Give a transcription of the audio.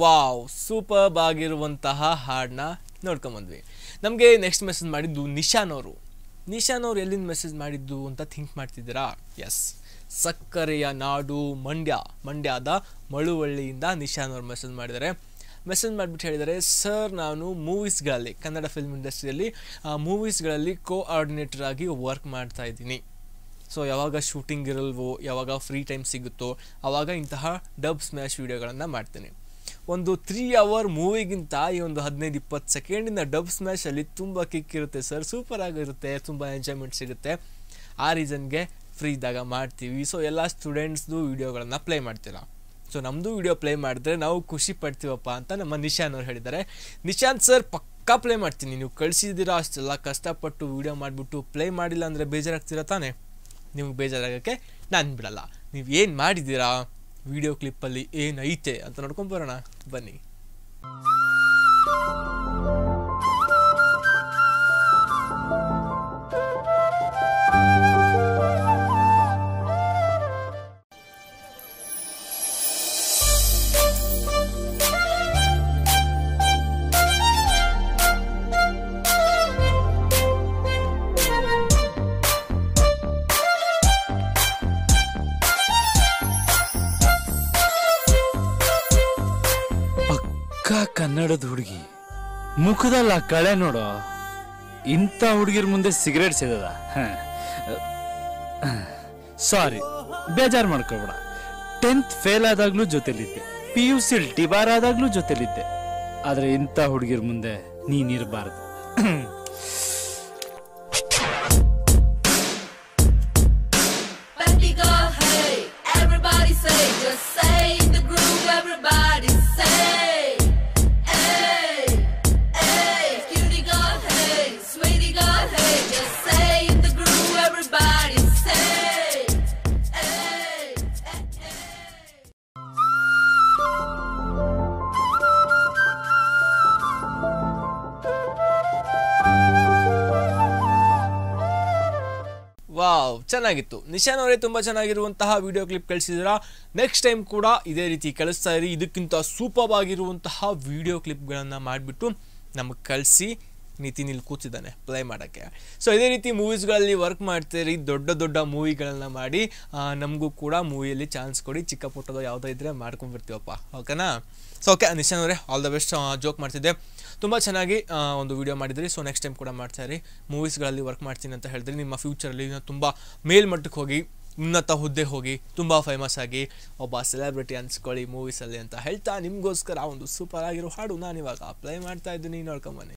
Wow superb ಆಗಿರುವಂತಹ ಹಾಡನ್ನ ನೋಡ್ಕೊಂಬಂದ್ವಿ ನಮಗೆ ನೆಕ್ಸ್ಟ್ ಮೆಸೇಜ್ ಮಾಡಿದ್ದು ನಿಶಾನ್ ಅವರು. ನಿಶಾನ್ ಅವರು ಎಲ್ಲಿಂದ ಮೆಸೇಜ್ ಮಾಡಿದ್ದು ಅಂತ ಥಿಂಕ್ ಮಾಡ್ತಿದ್ದೀರಾ? ಎಸ್ ಸಕ್ಕರೆಯ ನಾಡು ಮಂಡ್ಯ. ಮಂಡ್ಯದ ಮಳುವಳ್ಳಿಯಿಂದ ನಿಶಾನ್ ಅವರು ಮೆಸೇಜ್ ಮಾಡಿದ್ದಾರೆ. ಮೆಸೇಜ್ ಮಾಡಿಬಿಟ್ಟು ಹೇಳಿದರೆ ಸರ್ ನಾನು ಮೂವೀಸ್ಗಳಲ್ಲಿ ಕನ್ನಡ ಫಿಲ್ಮ್ ಇಂಡಸ್ಟ್ರಿಯಲ್ಲಿ ಮೂವೀಸ್ಗಳಲ್ಲಿ ಕೋ ಆರ್ಡಿನೇಟರ್ ಆಗಿ ವರ್ಕ್ ಮಾಡ್ತಾ ಇದ್ದೀನಿ. ಸೊ ಯಾವಾಗ ಶೂಟಿಂಗ್ ಇರಲ್ವೋ, ಯಾವಾಗ ಫ್ರೀ ಟೈಮ್ ಸಿಗುತ್ತೋ ಆವಾಗ ಇಂತಹ ಡಬ್ ಸ್ಮ್ಯಾಶ್ ವೀಡಿಯೋಗಳನ್ನು ಮಾಡ್ತೀನಿ. ಒಂದು ತ್ರೀ ಅವರ್ ಮೂವಿಗಿಂತ ಈ ಒಂದು ಹದಿನೈದು ಇಪ್ಪತ್ತು ಸೆಕೆಂಡಿನ ಡಬ್ ಸ್ಮ್ಯಾಶಲ್ಲಿ ತುಂಬ ಕಿಕ್ ಇರುತ್ತೆ ಸರ್ ಸೂಪರ್ ಆಗಿರುತ್ತೆ, ತುಂಬ ಎಂಜಾಯ್ಮೆಂಟ್ ಸಿಗುತ್ತೆ. ಆ ರೀಸನ್ಗೆ ಫ್ರೀ ಇದ್ದಾಗ ಮಾಡ್ತೀವಿ. ಸೊ ಎಲ್ಲ ಸ್ಟೂಡೆಂಟ್ಸ್ದು ವೀಡಿಯೋಗಳನ್ನು ಪ್ಲೇ ಮಾಡ್ತೀರಾ? ಸೊ ನಮ್ಮದು ವಿಡಿಯೋ ಪ್ಲೇ ಮಾಡಿದ್ರೆ ನಾವು ಖುಷಿ ಪಡ್ತೀವಪ್ಪ ಅಂತ ನಮ್ಮ ನಿಶಾನ್ ಅವ್ರು ಹೇಳಿದ್ದಾರೆ. ನಿಶಾಂತ್ ಸರ್ ಪಕ್ಕಾ ಪ್ಲೇ ಮಾಡ್ತೀನಿ. ನೀವು ಕಳಿಸಿದ್ದೀರಾ ಅಷ್ಟೆಲ್ಲ ಕಷ್ಟಪಟ್ಟು ವಿಡಿಯೋ ಮಾಡಿಬಿಟ್ಟು ಪ್ಲೇ ಮಾಡಿಲ್ಲ ಅಂದರೆ ಬೇಜಾರಾಗ್ತೀರಾ ತಾನೇ? ನಿಮ್ಗೆ ಬೇಜಾರಾಗೋಕ್ಕೆ ನಾನು ಬಿಡಲ್ಲ. ನೀವು ಏನು ಮಾಡಿದ್ದೀರಾ? ವಿಡಿಯೋ ಕ್ಲಿಪ್ಪಲ್ಲಿ ಏನೈತೆ ಅಂತ ನೋಡ್ಕೊಂಡು ಬರೋಣ. ಬನ್ನಿ. ಪಕ್ಕ ಕನ್ನಡದ ಹುಡುಗಿ. ಮುಖದಲ್ಲ ಕಳೆ ನೋಡೋ. ಇಂಥ ಹುಡುಗಿರ್ ಮುಂದೆ ಸಿಗರೇಟ್ ಸೇದದ ಸಾರಿ, ಬೇಜಾರು ಮಾಡ್ಕೋಬೇಡ. ಟೆಂತ್ ಫೇಲ್ ಆದಾಗ್ಲೂ ಜೊತೆಲಿದ್ದೆ. ಪಿ ಯು ಸಿಲ್ ಟಿಬಾರ್ ಆದಾಗ್ಲೂ ಜೊತೆಲಿದ್ದೆ. ಆದ್ರೆ ಇಂಥ ಹುಡುಗಿರ್ ಮುಂದೆ ನೀನಿರಬಾರ್ದು ವಾವ್, ಚೆನ್ನಾಗಿತ್ತು. ನಿಶಾನ್ ಅವರೇ ತುಂಬ ಚೆನ್ನಾಗಿರುವಂತಹ ವಿಡಿಯೋ ಕ್ಲಿಪ್ ಕಳಿಸಿದ್ರ ನೆಕ್ಸ್ಟ್ ಟೈಮ್ ಕೂಡ ಇದೇ ರೀತಿ ಕಳಿಸ್ತಾ ಇರಿ. ಇದಕ್ಕಿಂತ ಸೂಪರ್ ಆಗಿರುವಂತಹ ವಿಡಿಯೋ ಕ್ಲಿಪ್ಗಳನ್ನು ಮಾಡಿಬಿಟ್ಟು ನಮಗೆ ಕಳಿಸಿ. ನಿತಿನ್ ಇಲ್ಲಿ ಕೂತಿದ್ದಾನೆ ಪ್ಲೇ ಮಾಡೋಕ್ಕೆ. ಸೊ ಇದೇ ರೀತಿ ಮೂವೀಸ್ಗಳಲ್ಲಿ ವರ್ಕ್ ಮಾಡ್ತೀರಿ, ದೊಡ್ಡ ದೊಡ್ಡ ಮೂವಿಗಳನ್ನ ಮಾಡಿ ನಮಗೂ ಕೂಡ ಮೂವಿಯಲ್ಲಿ ಚಾನ್ಸ್ ಕೊಡಿ, ಚಿಕ್ಕ ಪುಟ್ಟದ ಯಾವುದೋ ಇದ್ದರೆ ಮಾಡ್ಕೊಂಡ್ಬಿಡ್ತೀವಪ್ಪ. ಓಕೆನಾ ಸೊ ಓಕೆ ನಿಶಾನ್ ಅವರೇ ಆಲ್ ದ ಬೆಸ್ಟ್ ಜೋಕ್ ಮಾಡ್ತಿದ್ದೆ. ತುಂಬ ಚೆನ್ನಾಗಿ ಒಂದು ವೀಡಿಯೋ ಮಾಡಿದ್ರಿ. ಸೊ ನೆಕ್ಸ್ಟ್ ಟೈಮ್ ಕೂಡ ಮಾಡ್ತಾರೆ ಮೂವೀಸ್ಗಳಲ್ಲಿ ವರ್ಕ್ ಮಾಡ್ತೀನಿ ಅಂತ ಹೇಳಿದ್ರಿ. ನಿಮ್ಮ ಫ್ಯೂಚರಲ್ಲಿ ತುಂಬ ಮೇಲ್ಮಟ್ಟಕ್ಕೆ ಹೋಗಿ, ಉನ್ನತ ಹುದ್ದೆ ಹೋಗಿ, ತುಂಬ ಫೇಮಸ್ ಆಗಿ, ಒಬ್ಬ ಸೆಲೆಬ್ರಿಟಿ ಅನ್ಸ್ಕೊಳ್ಳಿ ಮೂವೀಸಲ್ಲಿ ಅಂತ ಹೇಳ್ತಾ, ನಿಮಗೋಸ್ಕರ ಒಂದು ಸೂಪರ್ ಆಗಿರೋ ಹಾಡು ನಾನು ಇವಾಗ ಅಪ್ಲೈ ಮಾಡ್ತಾ ಇದ್ದೀನಿ. ನೋಡ್ಕೊಂಬನ್ನಿ